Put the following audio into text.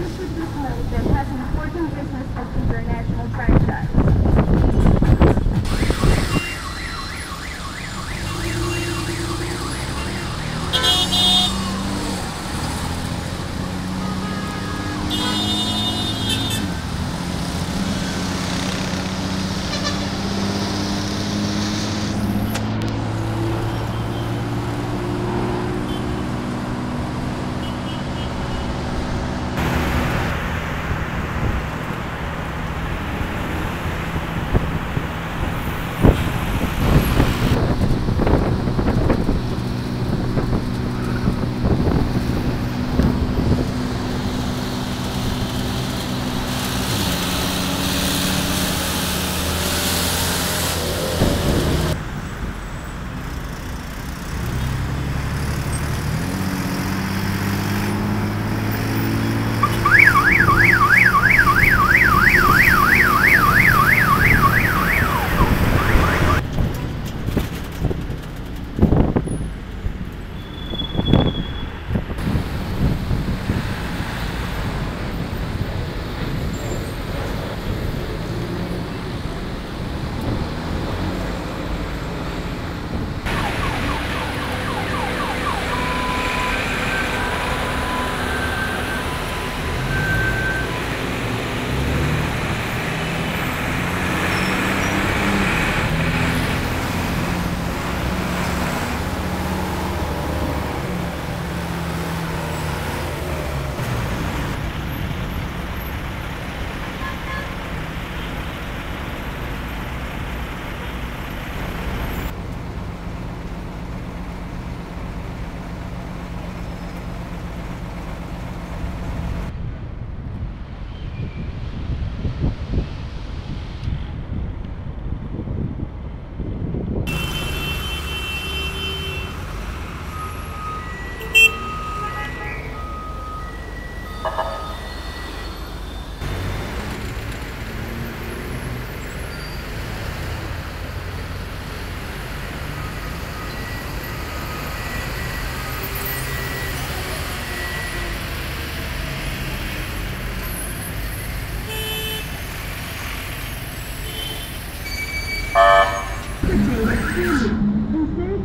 This place that has important business of international franchise. Insist of an